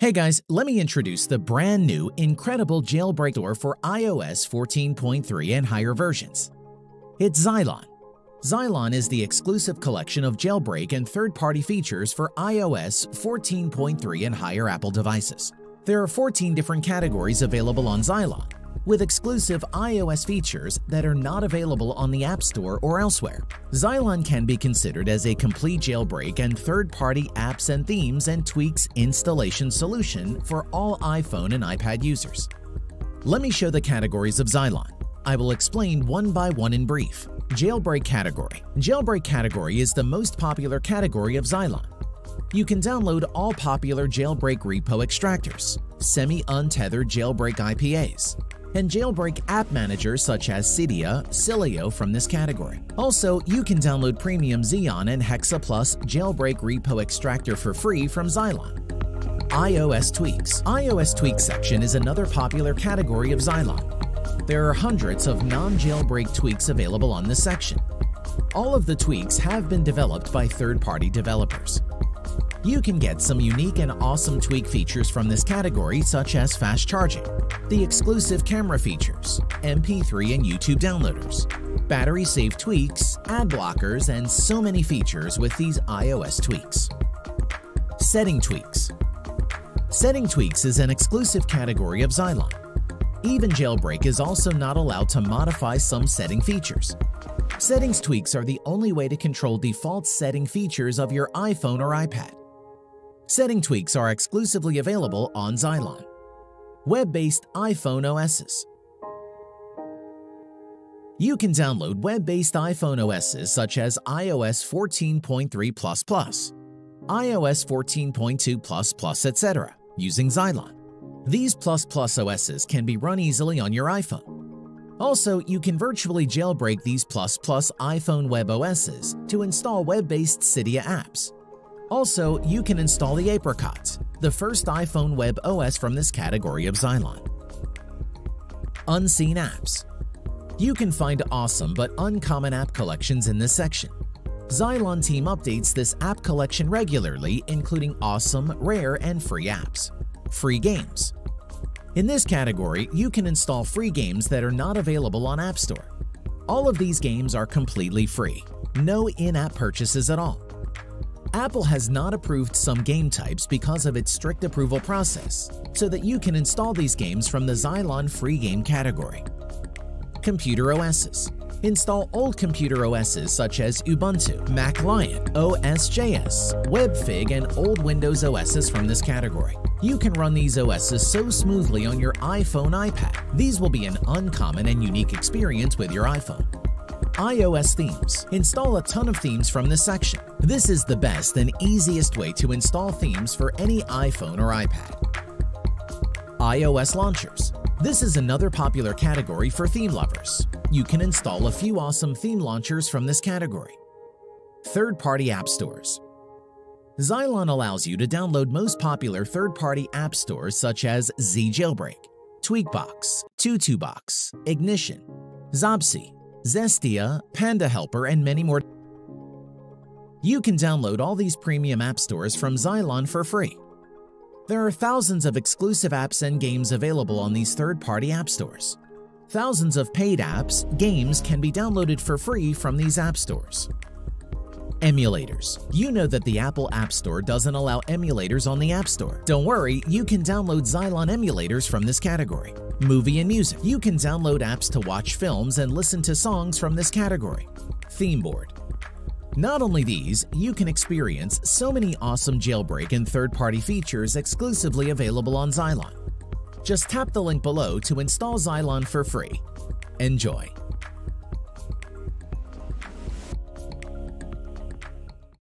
Hey guys, let me introduce the brand new incredible jailbreak door for iOS 14.3 and higher versions. It's Zylon. Zylon is the exclusive collection of jailbreak and third-party features for iOS 14.3 and higher Apple devices. There are 14 different categories available on Zylon, with exclusive iOS features that are not available on the App Store or elsewhere. Zylon can be considered as a complete jailbreak and third-party apps and themes and tweaks installation solution for all iPhone and iPad users. Let me show the categories of Zylon. I will explain one by one in brief. Jailbreak category. Jailbreak category is the most popular category of Zylon. You can download all popular jailbreak repo extractors, semi-untethered jailbreak IPAs, and jailbreak app managers such as Cydia, Sileo from this category. Also, you can download Premium Zeon and Hexa Plus jailbreak repo extractor for free from Zylon. iOS Tweaks iOS Tweaks section is another popular category of Zylon. There are hundreds of non-jailbreak tweaks available on this section. All of the tweaks have been developed by third-party developers. You can get some unique and awesome tweak features from this category such as fast charging, the exclusive camera features, MP3 and YouTube downloaders, battery safe tweaks, ad blockers, and so many features with these iOS tweaks. Setting tweaks Setting tweaks is an exclusive category of Zylon. Even Jailbreak is also not allowed to modify some setting features. Settings tweaks are the only way to control default setting features of your iPhone or iPad. Setting tweaks are exclusively available on Zylon. Web-based iPhone OSs You can download web-based iPhone OSs such as iOS 14.3++, iOS 14.2++, etc. using Zylon. These plus plus OSs can be run easily on your iPhone. Also, you can virtually jailbreak these plus plus iPhone web OSs to install web-based Cydia apps. Also, you can install the Apricots, the first iPhone web OS from this category of Zylon. Unseen apps. You can find awesome but uncommon app collections in this section. Zylon team updates this app collection regularly, including awesome, rare, and free apps. Free games. In this category, you can install free games that are not available on App Store. All of these games are completely free, no in-app purchases at all. Apple has not approved some game types because of its strict approval process, so that you can install these games from the Zylon free game category. Computer OSs Install old computer OSs such as Ubuntu, Mac Lion, OSJS, WebFig, and old Windows OSs from this category. You can run these OSs so smoothly on your iPhone iPad. These will be an uncommon and unique experience with your iPhone iOS themes. Install a ton of themes from this section. This is the best and easiest way to install themes for any iPhone or iPad. iOS launchers. This is another popular category for theme lovers. You can install a few awesome theme launchers from this category. Third-party app stores. Zylon allows you to download most popular third-party app stores such as Z Jailbreak, Tweakbox, TutuBox, Ignition, Xobsi, Zestia, Panda Helper, and many more. You can download all these premium app stores from Zylon for free. There are thousands of exclusive apps and games available on these third-party app stores. Thousands of paid apps, games can be downloaded for free from these app stores. Emulators. You know that the Apple App Store doesn't allow emulators on the App Store. Don't worry, you can download Zylon emulators from this category. Movie and music. You can download apps to watch films and listen to songs from this category. Theme board. Not only these, you can experience so many awesome jailbreak and third-party features exclusively available on Zylon. Just tap the link below to install Zylon for free. Enjoy!